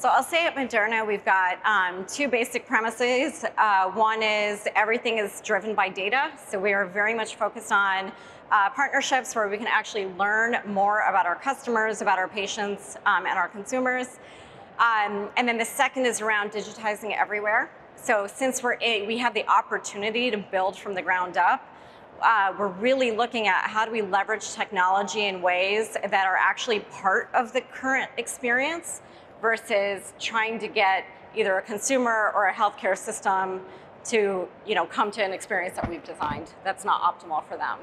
So I'll say at Moderna, we've got um, two basic premises. Uh, one is everything is driven by data. So we are very much focused on uh, partnerships where we can actually learn more about our customers, about our patients, um, and our consumers. Um, and then the second is around digitizing everywhere. So since we're in, we have the opportunity to build from the ground up, uh, we're really looking at how do we leverage technology in ways that are actually part of the current experience versus trying to get either a consumer or a healthcare system to you know come to an experience that we've designed that's not optimal for them